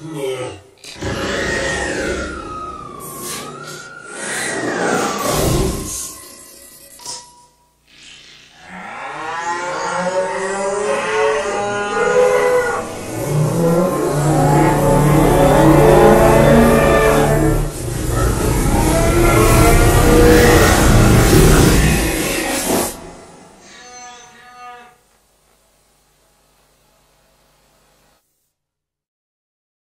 Yeah.